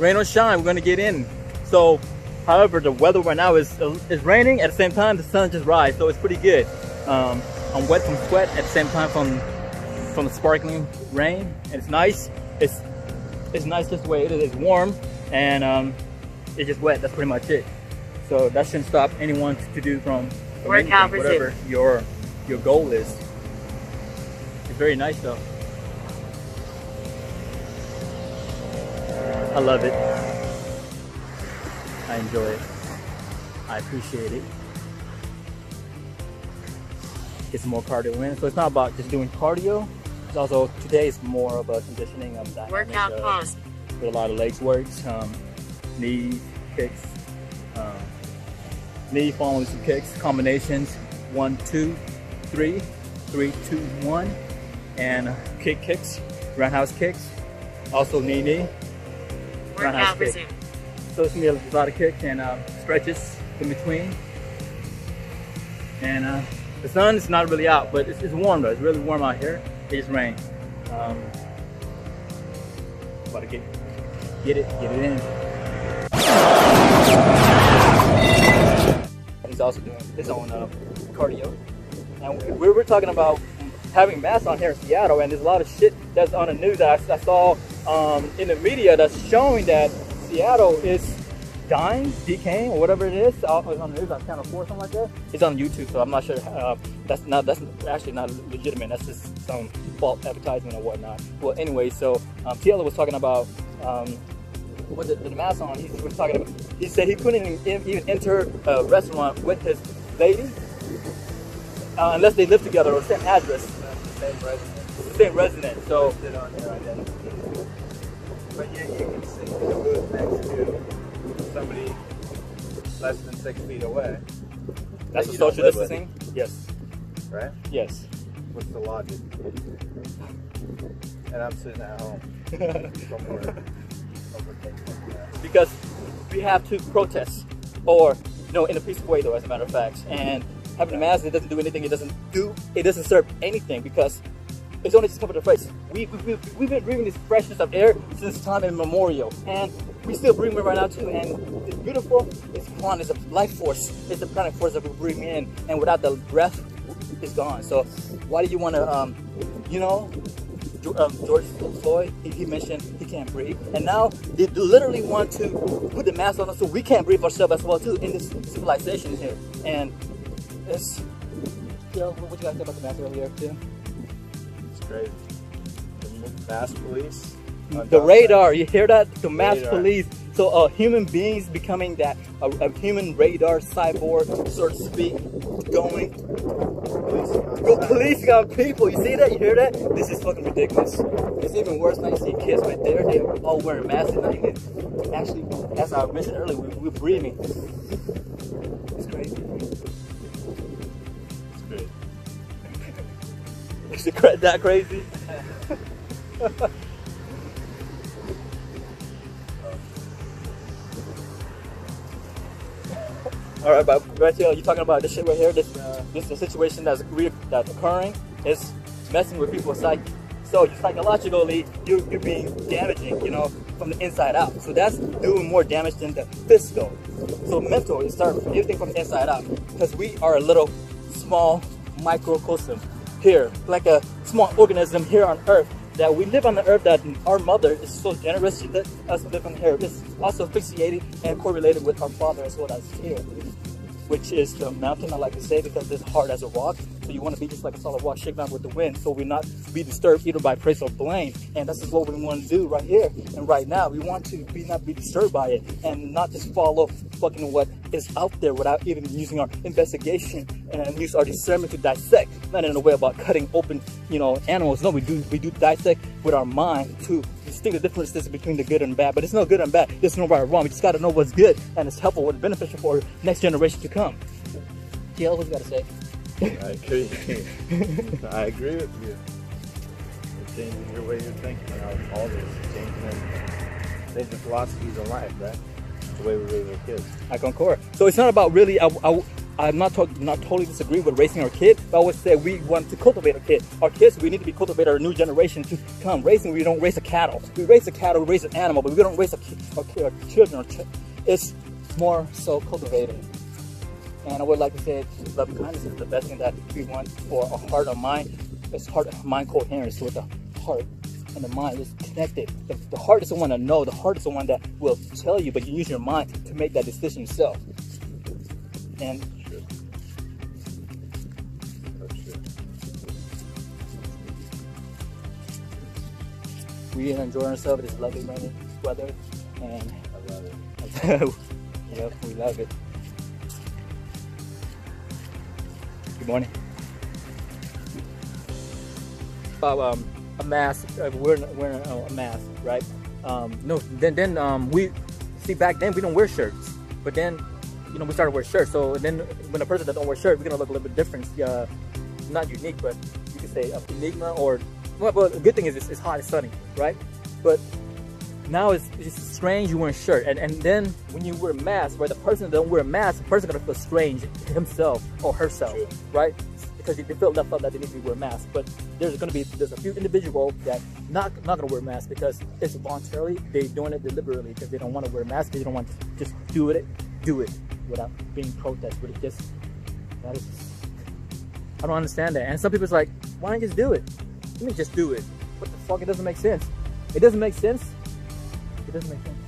rain or shine, we're gonna get in. So, however, the weather right now is is raining. At the same time, the sun just rise, so it's pretty good. Um, I'm wet from sweat at the same time from from the sparkling rain. And it's nice. It's it's nice just the way it is. It's warm and um, it's just wet. That's pretty much it. So that shouldn't stop anyone to do from, from anything, whatever your your goal is. It's very nice though. I love it. I enjoy it. I appreciate it. Get some more cardio in. So it's not about just doing cardio. It's also today is more of a conditioning of that. Workout pause. With a lot of legs works, um, knee kicks, um, knee following some kicks, combinations, one, two, three, three, two, one, and kick kicks, roundhouse kicks, also knee knee, So it's gonna be a lot of kicks and uh, stretches in between. And uh, the sun is not really out, but it's, it's, warm though. It's really warm out here. It just rained. Um, about to get, get it, get it in. He's also doing his own uh, cardio. And we were talking about having masks on here in Seattle, and there's a lot of shit that's on the news that I, I saw um, in the media that's showing that Seattle is dying, decaying, or whatever it is. It's on the news on Channel 4 something like that. It's on YouTube, so I'm not sure. Uh, that's not that's actually not legitimate. That's just some false advertisement or whatnot. Well, anyway, so um, Taylor was talking about um, with the, the mask on. He was talking about. He said he couldn't even, even enter a restaurant with his lady uh, unless they live together or same address. The same resident. The same resident. So. But yeah, you can see the booth next to somebody less than six feet away. That's that social distancing? Yes. Right? Yes. What's the logic? And I'm sitting at home. Somewhere. because we have to protest, or you know, in a peaceful way, though, as a matter of fact. And having a mask, it doesn't do anything. It doesn't do. It doesn't serve anything because it's only just covered the face. We, we, we, we've been breathing this freshness of air since time immemorial. And we still breathing it right now too. And it's beautiful, it's fun, it's a life force. It's the of force that we breathe in. And without the breath, it's gone. So why do you want to, um, you know, um, George Floyd, he, he, mentioned he can't breathe. And now they literally want to put the mask on us so we can't breathe ourselves as well too in this civilization here. And it's, you know, what you guys think about the mask earlier too? The mask police. The radar, you hear that? The mask police. So uh, human beings becoming that, a, a human radar cyborg, so to speak, going Go police got people. You see that? You hear that? This is fucking ridiculous. It's even worse now. You see kids right there. They're all wearing masks and not even actually, as I mentioned earlier, we, we're breathing. That crazy? All right, but right here, you're talking about this shit right here. This, uh, this situation that's that's occurring. It's messing with people's psyche. So psychologically, you're, you're being damaging, you know, from the inside out. So that's doing more damage than the physical. So mental, it starts everything from the inside out. Because we are a little small microcosm here, like a small organism here on Earth. That we live on the earth that our mother is so generous, she let us live on here. It's also asphyxiated and correlated with our father as well as here which is the mountain I like to say because it's hard as a rock. So you want to be just like a solid rock shaken out with the wind so we're not be disturbed either by praise or blame. And that's just what we want to do right here and right now. We want to be not be disturbed by it and not just follow fucking what is out there without even using our investigation and use our discernment to dissect. Not in a way about cutting open, you know, animals. No, we do we do dissect with our mind to distinct the differences between the good and bad, but it's no good and bad. There's no right or wrong. We just got to know what's good and it's helpful and beneficial for next generation to come. TL, what you got to say? I agree. I agree with you. It's changing your way you're thinking about all this. Changing, changing philosophies in life, right? The way we raise our kids. I concur. So it's not about really, I, I, I'm not not totally disagree with raising our kid, but I would say we want to cultivate our kid. Our kids, we need to be cultivate our new generation to come. Raising, we don't raise a cattle. We raise a cattle, we raise an animal, but we don't raise a, ki- our, our children. Our ch- it's more so cultivating. And I would like to say love kindness is the best thing that we want for a heart and mind. It's heart and mind coherence with the heart and the mind is connected. The, the heart is the one to know. The heart is the one that will tell you, but you use your mind to make that decision yourself. And. Oh, we enjoy ourselves. It's lovely rainy weather, and I love it. yep, we love it. Good morning. About um, a mask. Uh, we're wearing a, mask, right? Um, no, then then um, we see back then we don't wear shirts, but then you know we started to wear shirts. So then when a person that don't wear shirts, we're gonna look a little bit different. Uh, not unique, but you could say a enigma or well, well the good thing is it's, it's hot, it's sunny, right? But now it's, it's strange you wearing a shirt. And, and then when you wear a mask where the person that don't wear a mask the person gonna feel strange himself or herself True. right? Because they feel left out that they need to wear a mask. But there's gonna be there's a few individuals that not not gonna wear a mask because it's voluntarily They're doing it deliberately because they don't want to wear a mask. They don't want to just do it do it without being protest really just that is I don't understand that. And some people's like why don't you just do it? Let me just do it. What the fuck? It doesn't make sense. It doesn't make sense it doesn't make sense.